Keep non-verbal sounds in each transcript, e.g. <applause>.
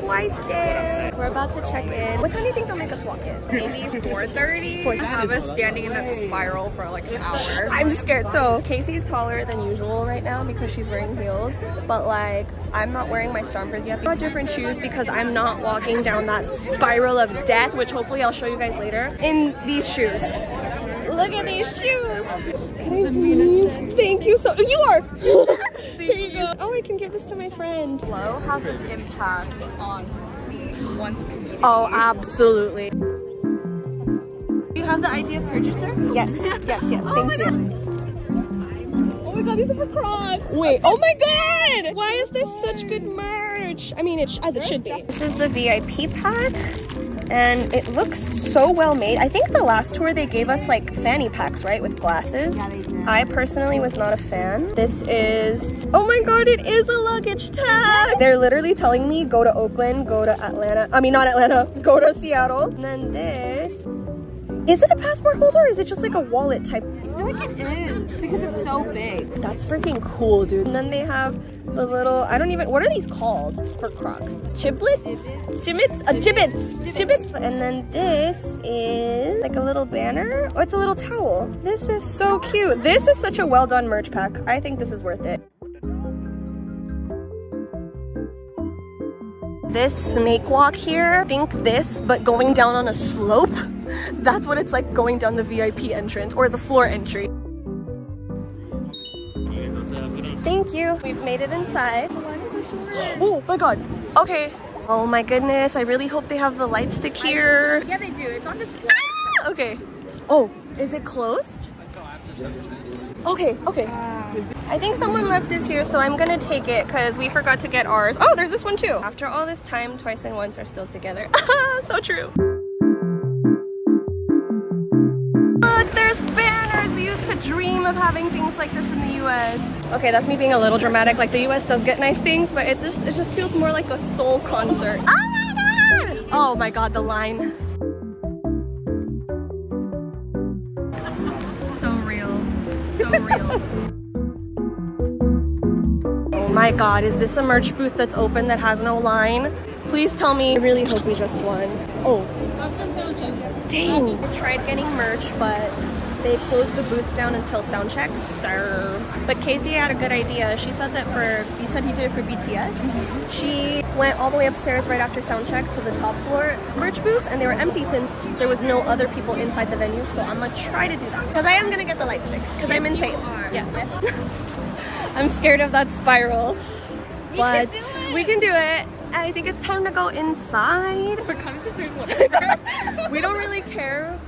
Twice day. We're about to check in. What time do you think they'll make us walk in? Maybe 4.30. Have us standing in that spiral for like an hour. I'm scared. So Casey's taller than usual right now because she's wearing heels. But like, I'm not wearing my stompers yet. I got different shoes because I'm not walking down that spiral of death, which hopefully I'll show you guys later, in these shoes. Look at these shoes. Can I please? Thank you so. You are. <laughs> Here you go. Oh, I can give this to my friend. Flow has an impact on the once community. Oh, absolutely. Do you have the idea of purchaser? Yes, yes, yes. Oh Thank you. Oh my god, these are for Crocs! Wait, oh my god! Why is this such good merch? I mean, it as it should be. This is the VIP pack, and it looks so well made. I think the last tour they gave us like fanny packs, right, with glasses. Yeah, they did. I personally was not a fan. This is, oh my god, it is a luggage tag! They're literally telling me go to Oakland, go to Atlanta, I mean not Atlanta, go to Seattle. And then this, is it a passport holder or is it just like a wallet type? I feel like it is because it's so big. That's freaking cool, dude. And then they have the little, I don't even, what are these called for Crocs? Chiblets? Gibbets? Uh, gibbets. Gibbets. And then this is like a little banner. Oh, it's a little towel. This is so cute. This is such a well done merch pack. I think this is worth it. This snake walk here, think this, but going down on a slope. <laughs> That's what it's like going down the VIP entrance or the floor entry. Thank you. We've made it inside. Oh my god. Okay. Oh my goodness. I really hope they have the light stick here. Yeah, they do. It's on display. Ah, okay. Oh, is it closed? Okay, okay. I think someone left this here, so I'm gonna take it because we forgot to get ours. Oh, there's this one too. After all this time, twice and once are still together. <laughs> so true. Look, there's banners. We used to dream of having things like this in the US. Okay, that's me being a little dramatic. Like the US does get nice things, but it just it just feels more like a Seoul concert. Oh my god! Oh my god, the line. Oh <laughs> my god, is this a merch booth that's open that has no line? Please tell me. I really hope we just won. Oh, Dang. I tried getting merch, but they closed the booths down until sound checks. So. But Casey had a good idea. She said that for, you said you did it for BTS? She went all the way upstairs right after sound check to the top floor merch booths, and they were empty since there was no other people inside the venue. So I'm gonna try to do that. Because I am gonna get the light stick, because I'm insane. Yeah. <laughs> I'm scared of that spiral. but we can do it. And I think it's time to go inside. We're kind of just doing whatever. we don't really care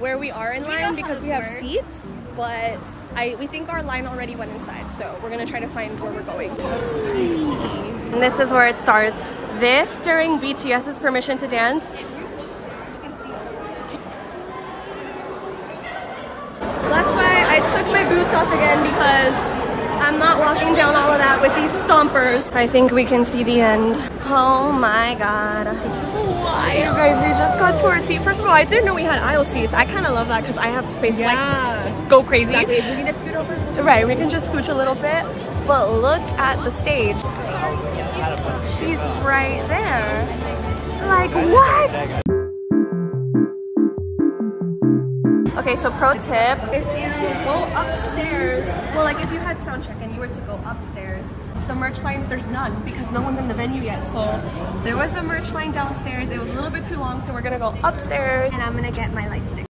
where we are in line because we have works. seats, but I we think our line already went inside, so we're gonna try to find where we're going. And this is where it starts. This during BTS's permission to dance. So that's why I took my boots off again because I'm not walking down all of that with these stompers. I think we can see the end. Oh my god. This is wild. You guys, we just got to our seat. First of all, I didn't know we had aisle seats. I kind of love that because I have space to like go crazy. Exactly. We need to scoot over. Right, we can just scooch a little bit. But look at the stage. She's right there. Like what? Okay, so pro tip, if you go upstairs, well like if you had sound check were to go upstairs, the merch lines, there's none because no one's in the venue yet. So there was a merch line downstairs. It was a little bit too long, so we're gonna go upstairs and I'm gonna get my light stick.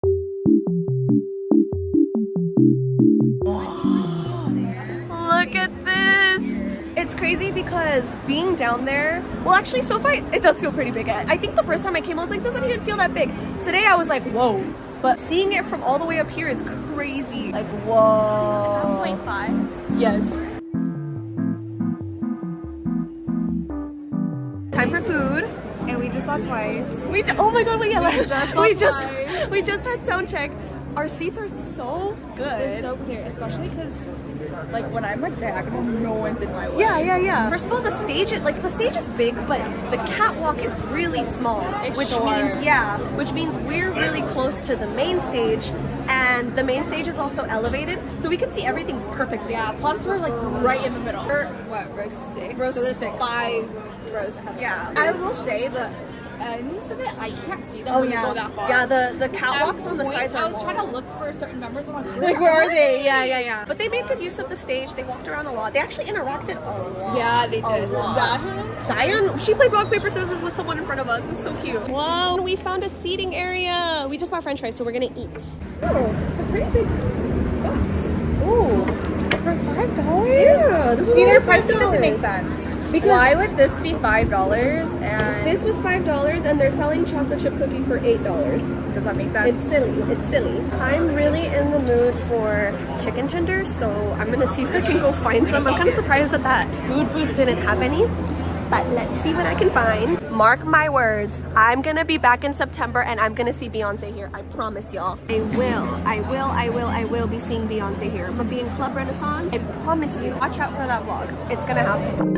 Look at this! It's crazy because being down there, well actually SoFi, it does feel pretty big. I think the first time I came I was like, doesn't even feel that big. Today I was like, whoa. But seeing it from all the way up here is crazy. Like, whoa. 1.5. Yes. Time for food. And we just saw twice. We oh my god, wait, yeah, We just we just twice. we just had sound check. Our seats are so good. They're so clear, especially because like when I'm like diagonal, no one's in my way. Yeah, yeah, yeah. First of all, the stage is like the stage is big, but the catwalk is really small, It's which short. means yeah, which means we're really close to the main stage, and the main stage is also elevated, so we can see everything perfectly. Yeah, plus we're like right in the middle. We're, what, row six? Row so six. five rows ahead of Yeah. us. I will say the ends of it, I can't see them Oh when yeah, you go that far. yeah. The the At catwalks on the points, sides I was trying to look for certain members. I'm like, <laughs> Like where are they? Yeah, yeah, yeah. But they made good use of the stage. They walked around a lot. They actually interacted a lot. Yeah, they A did. lot. That- Dahyun, she played rock paper scissors with someone in front of us. It was so cute. Wow, we found a seating area. We just bought French fries, so we're gonna eat. Oh, it's a pretty big box. Ooh, for five dollars? Yeah, this See, their pricing doesn't make sense. Because Why would this be five dollars and this was five dollars, and they're selling chocolate chip cookies for eight dollars. does that make sense? It's silly. It's silly. I'm really in the mood for chicken tenders, so I'm gonna see if I can go find some. I'm kind of surprised that that food booth didn't have any, but let's see what I can find. Mark my words, I'm gonna be back in September and I'm gonna see Beyonce here. I promise y'all. I will, I will, I will, I will be seeing Beyonce here. I'm gonna be in Club Renaissance. I promise you. Watch out for that vlog. It's gonna happen.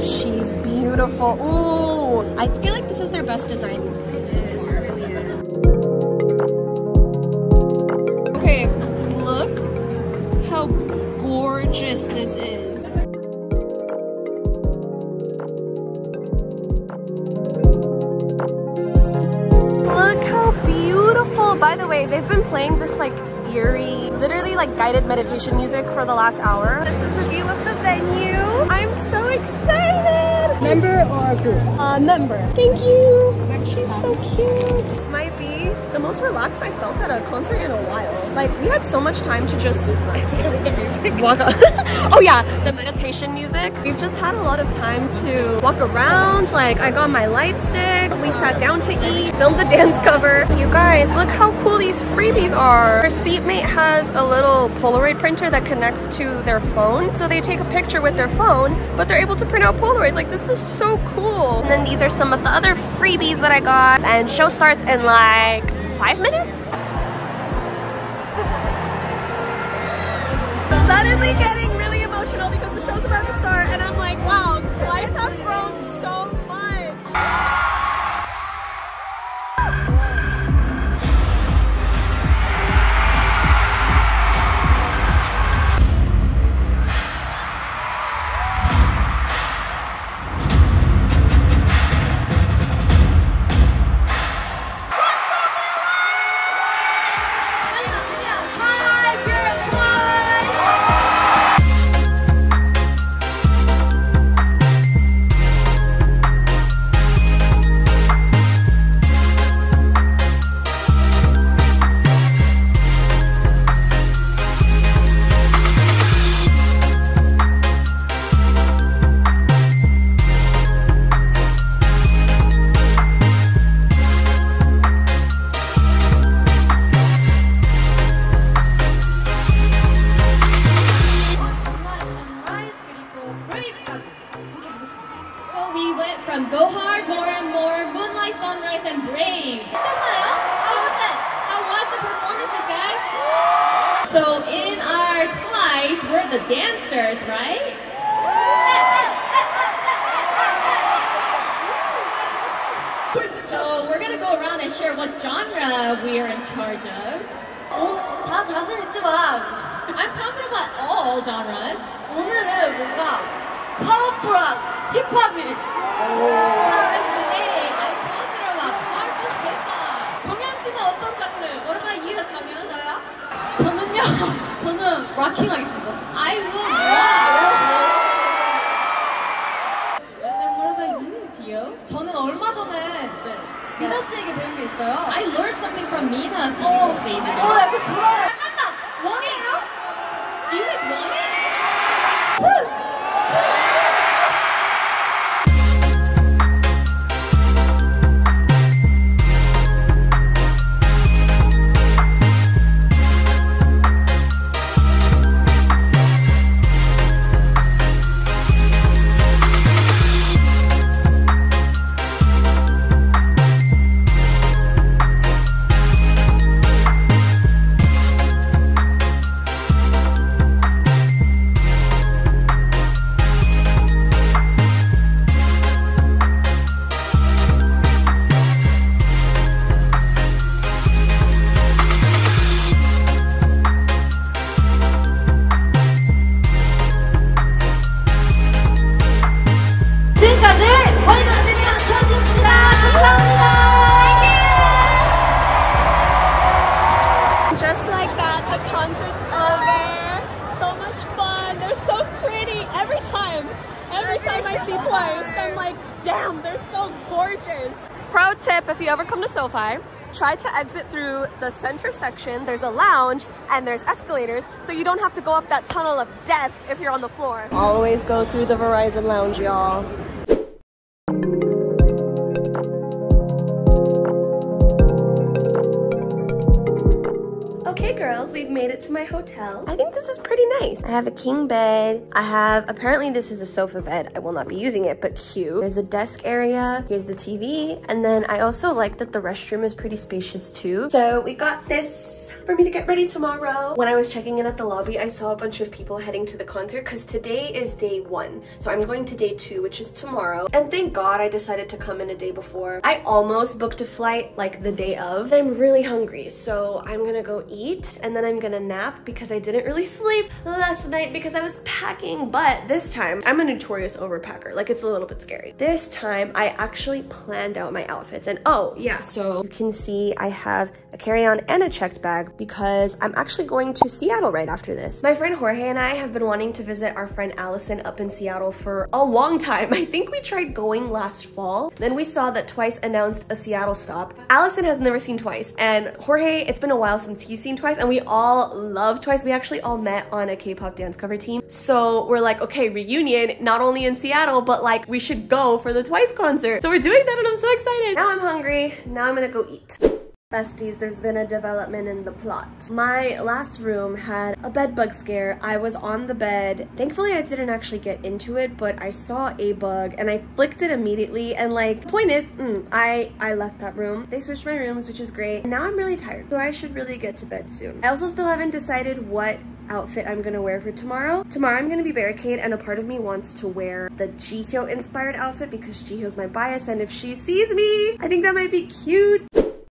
She's beautiful. Ooh, I feel like this is their best design so far. Gorgeous this is. Look how beautiful. By the way, they've been playing this like eerie, literally like guided meditation music for the last hour. This is a view of the venue. I'm so excited. Member or group? Uh, member. Thank you. She's so cute. This might be the most relaxed I felt at a concert in a while. Like we had so much time to just walk. Up. <laughs> oh yeah, the meditation music. We've just had a lot of time to walk around. Like I got my light stick. We sat down to eat. Filmed the <laughs> dance cover. You guys, look how cool these freebies are. Our seatmate has a little Polaroid printer that connects to their phone. So they take a picture with their phone, but they're able to print out Polaroid. Like this is so cool. And then these are some of the other freebies that I got. And show starts in like five minutes. Suddenly getting really emotional because the show's about to start 있지만 I'm confident about all genres. 오늘은 뭔가 파워풀한 힙합이 Today, I'm confident about powerful hip hop. 정현 씨는 어떤 장르? What about you, 정연? 저는요 저는 락킹 하겠습니다 I will rock. Then what about you, Gio? 저는 얼마 전에 네, 미나 씨에게 배운 게 있어요 I learned something from Mina a few days ago. 어 약간 불안해 I'm like, damn, they're so gorgeous. Pro tip, if you ever come to SoFi, try to exit through the center section. There's a lounge and there's escalators, so you don't have to go up that tunnel of death if you're on the floor. Always go through the Verizon lounge, y'all. Made it to my hotel. I think this is pretty nice. I have a king bed. I have, apparently this is a sofa bed. I will not be using it, but cute. There's a desk area. Here's the TV. And then I also like that the restroom is pretty spacious too. So we got this for me to get ready tomorrow. When I was checking in at the lobby, I saw a bunch of people heading to the concert because today is day one. So I'm going to day two, which is tomorrow. And thank God I decided to come in a day before. I almost booked a flight like the day of. I'm really hungry, so I'm gonna go eat and then I'm gonna nap because I didn't really sleep last night because I was packing. But this time, I'm a notorious overpacker. Like it's a little bit scary. This time, I actually planned out my outfits. And oh yeah, so you can see I have a carry-on and a checked bag because I'm actually going to Seattle right after this. My friend Jorge and I have been wanting to visit our friend Allison up in Seattle for a long time. <laughs> I think we tried going last fall. Then we saw that Twice announced a Seattle stop. Allison has never seen Twice and Jorge, it's been a while since he's seen Twice and we all love Twice. We actually all met on a K-pop dance cover team. So we're like, okay, reunion, not only in Seattle, but like we should go for the Twice concert. So we're doing that and I'm so excited. Now I'm hungry. Now I'm gonna go eat. Besties, there's been a development in the plot. My last room had a bed bug scare. I was on the bed. Thankfully, I didn't actually get into it, but I saw a bug and I flicked it immediately. And like, point is, mm, I, I left that room. They switched my rooms, which is great. Now I'm really tired, so I should really get to bed soon. I also still haven't decided what outfit I'm gonna wear for tomorrow. Tomorrow I'm gonna be Barricade and a part of me wants to wear the Jihyo inspired outfit because Jihyo's my bias and if she sees me, I think that might be cute.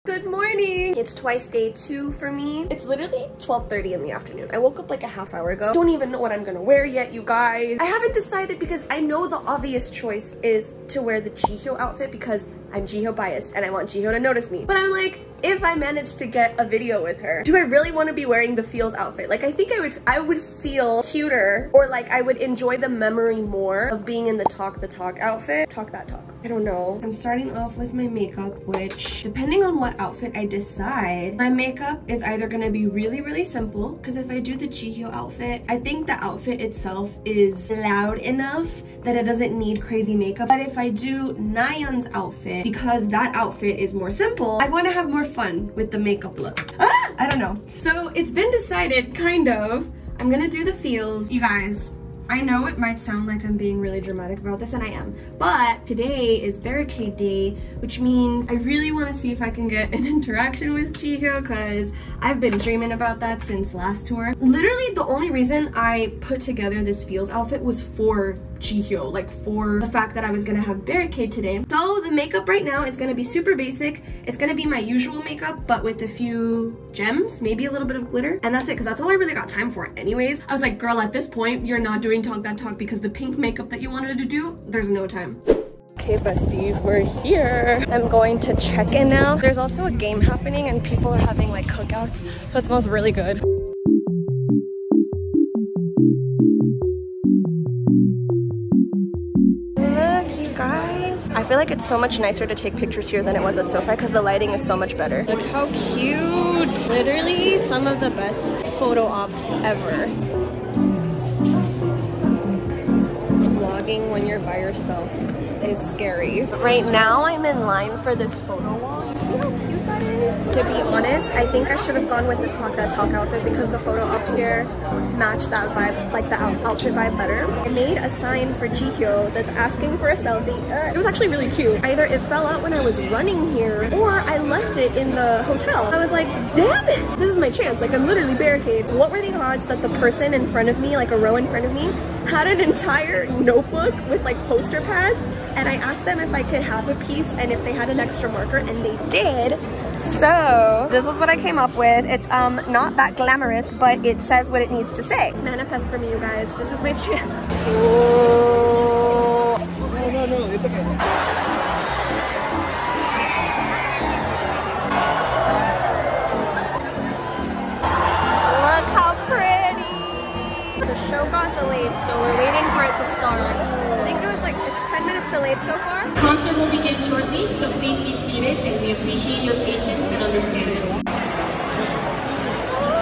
Good morning. It's twice day two for me. It's literally 12.30 in the afternoon. I woke up like a half hour ago. Don't even know what I'm gonna wear yet, you guys. I haven't decided because I know the obvious choice is to wear the Jihyo outfit because I'm Jihyo biased and I want Jihyo to notice me. But I'm like, if I manage to get a video with her, do I really want to be wearing the feels outfit? Like I think I would I would feel cuter or like I would enjoy the memory more of being in the talk the talk outfit. Talk that talk. I don't know. I'm starting off with my makeup, which depending on what outfit I decide, my makeup is either gonna be really, really simple because if I do the Jihyo outfit, I think the outfit itself is loud enough that it doesn't need crazy makeup. But if I do Nayeon's outfit, because that outfit is more simple, I wanna have more fun with the makeup look. Ah, I don't know. So it's been decided, kind of. I'm gonna do the feels. You guys, I know it might sound like I'm being really dramatic about this, and I am, but today is barricade day, which means I really want to see if I can get an <laughs> interaction with Jihyo, because I've been dreaming about that since last tour. Literally, the only reason I put together this feels outfit was for Jihyo, like for the fact that I was gonna have barricade today. So the makeup right now is gonna be super basic. It's gonna be my usual makeup, but with a few gems, maybe a little bit of glitter, and that's it, because that's all I really got time for anyways. I was like, girl, at this point, you're not doing Talk That Talk because the pink makeup that you wanted to do, there's no time. Okay, besties, we're here. I'm going to check in now. There's also a game happening and people are having like cookouts, so it smells really good. Look, you guys. I feel like it's so much nicer to take pictures here than it was at SoFi because the lighting is so much better. Look how cute. Literally some of the best photo ops ever. Vlogging when you're by yourself is scary. Right now I'm in line for this photo wall. You see how cute that is? To be honest, I think I should have gone with the Talk That Talk outfit because the photo ops here match that vibe, like the out outfit vibe better. I made a sign for Jihyo that's asking for a selfie. Uh, it was actually really cute. Either it fell out when I was running here or I left it in the hotel. I was like, damn it, this is my chance. Like I'm literally barricade. What were the odds that the person in front of me, like a row in front of me, had an entire notebook with like poster pads and I asked them if I could have a piece and if they had an extra marker and they did. So this is what I came up with. It's um not that glamorous, but it says what it needs to say. Manifest for me, you guys. This is my <laughs> chance. Oh. No, no, no, it's okay. Delayed, so we're waiting for it to start. I think it was like, it's 10 minutes delayed so far. Concert will begin shortly, so please be seated. And we appreciate your patience and understanding. Oh,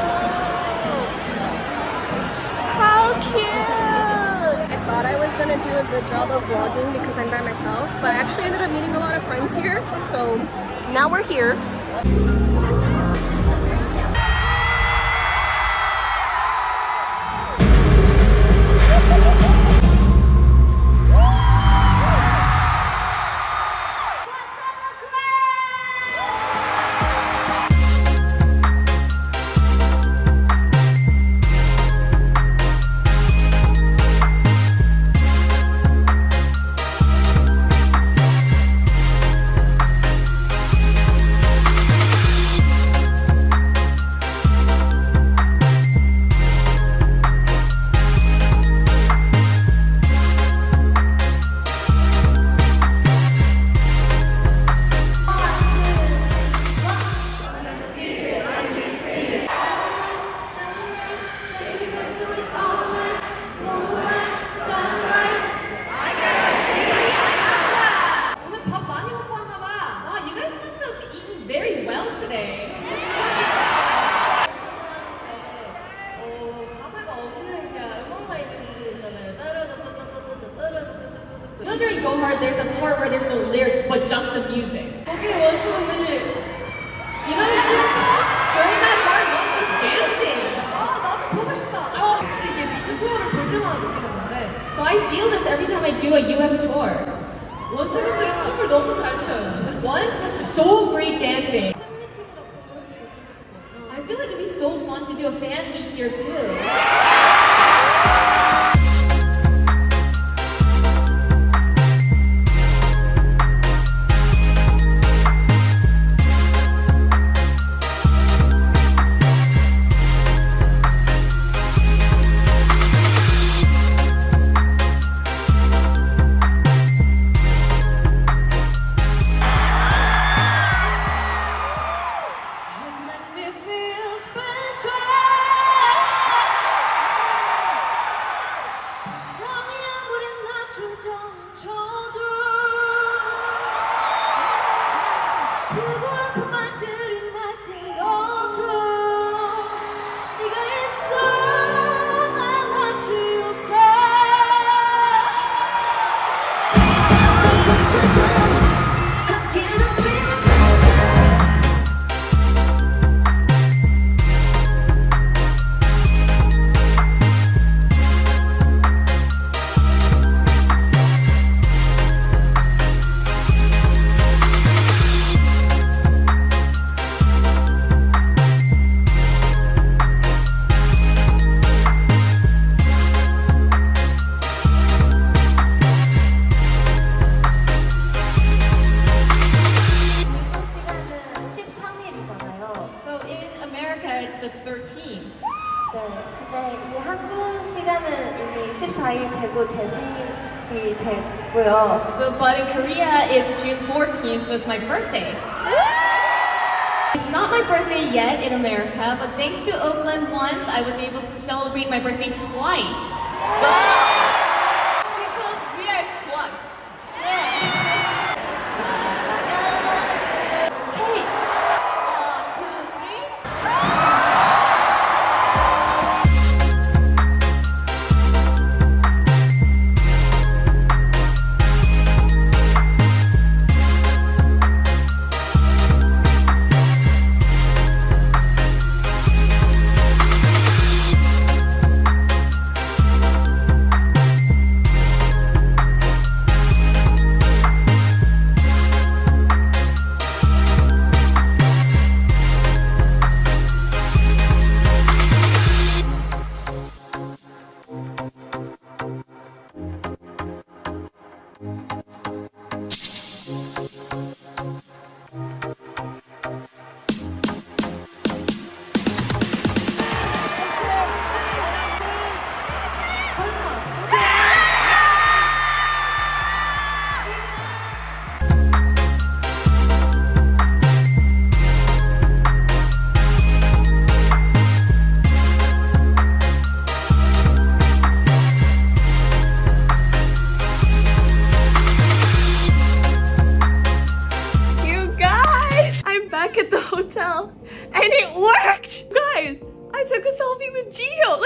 how cute! I thought I was gonna do a good job of vlogging because I'm by myself, but I actually ended up meeting a lot of friends here. So now we're here. during Go Hard, there's a part where there's no lyrics, but just the music. Okay, what's a minute. You know, Jinja, during that part, once was dancing. Ah, 나도 보고 싶다. 저 혹시 이게 미주 투어를 볼 때마다 느끼는데 So I feel this every time I do a US tour. 원스분들이 춤을 너무 잘 춰요. Once is so great dancing. I feel like it'd be so fun to do a fan meet here too. In America, but thanks to Oakland once, I was able to celebrate my birthday twice.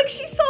Jihyo. Like she saw my sign.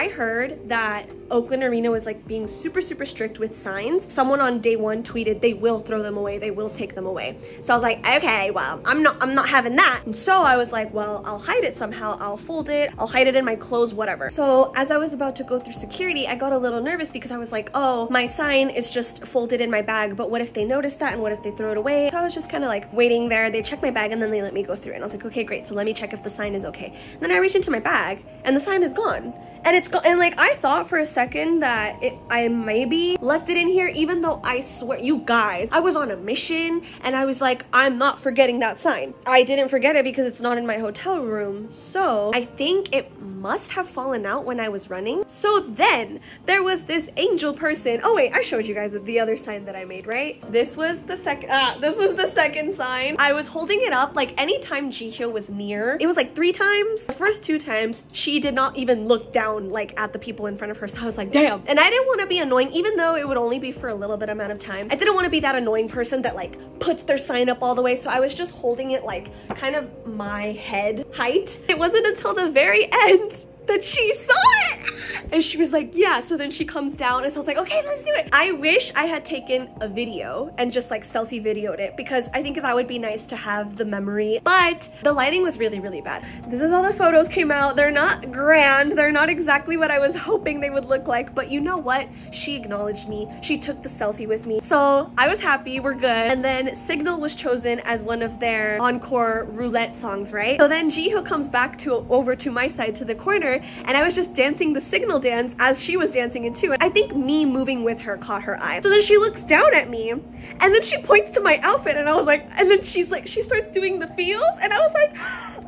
I heard that Oakland Arena was like being super, super strict with signs. Someone on day one tweeted they will throw them away. They will take them away. So I was like, okay, well, I'm not, I'm not having that. And so I was like, well, I'll hide it somehow. I'll fold it. I'll hide it in my clothes, whatever. So as I was about to go through security, I got a little nervous because I was like, oh, my sign is just folded in my bag. But what if they notice that? And what if they throw it away? So I was just kind of like waiting there. They checked my bag and then they let me go through. And I was like, okay, great. So let me check if the sign is okay. And then I reach into my bag and the sign is gone and it's go and like I thought for a second that it, I maybe left it in here even though I swear you guys I was on a mission and I was like I'm not forgetting that sign. I didn't forget it because it's not in my hotel room. So I think it must have fallen out when I was running. So then there was this angel person. Oh wait I showed you guys the other sign that I made right? This was the second ah this was the second sign. I was holding it up like anytime Jihyo was near it was like three times. The first two times she did not even look down down like at the people in front of her. So I was like, damn. And I didn't want to be annoying, even though it would only be for a little bit amount of time. I didn't want to be that annoying person that like puts their sign up all the way. So I was just holding it like kind of my head height. It wasn't until the very <laughs> end that she saw it. And she was like, yeah. So then she comes down and so I was like, okay, let's do it. I wish I had taken a video and just like selfie videoed it because I think that would be nice to have the memory. But the lighting was really, really bad. This is how the photos came out. They're not grand. They're not exactly what I was hoping they would look like. But you know what? She acknowledged me. She took the selfie with me. So I was happy. We're good. And then Signal was chosen as one of their encore roulette songs, right? So then Jihyo comes back to over to my side to the corner and I was just dancing the signal dance as she was dancing it too. And I think me moving with her caught her eye. So then she looks down at me and then she points to my outfit and I was like, and then she's like, she starts doing the feels and I was like,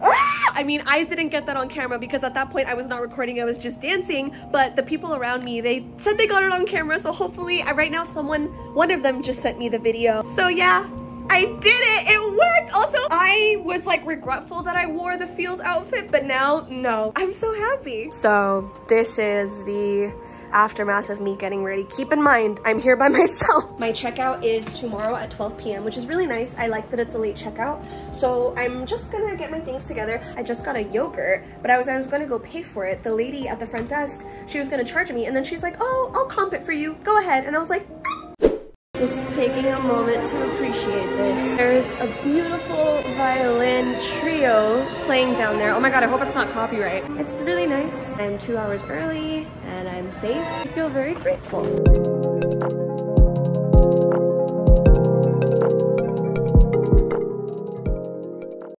ah! I mean, I didn't get that on camera because at that point I was not recording, I was just dancing, but the people around me, they said they got it on camera. So hopefully right now someone, one of them just sent me the video. So yeah, I did it! It worked! Also, I was like regretful that I wore the Feels outfit, but now, no. I'm so happy. So this is the aftermath of me getting ready. Keep in mind, I'm here by <laughs> myself. My checkout is tomorrow at 12 p.m., which is really nice. I like that it's a late checkout. So I'm just gonna get my things together. I just got a yogurt, but I was, I was gonna go pay for it. The lady at the front desk, she was gonna charge me, and then she's like, oh, I'll comp it for you. Go ahead. And I was like, just taking a moment to appreciate this. There's a beautiful violin trio playing down there. Oh my god, I hope it's not copyright. It's really nice. I'm two hours early and I'm safe. I feel very grateful.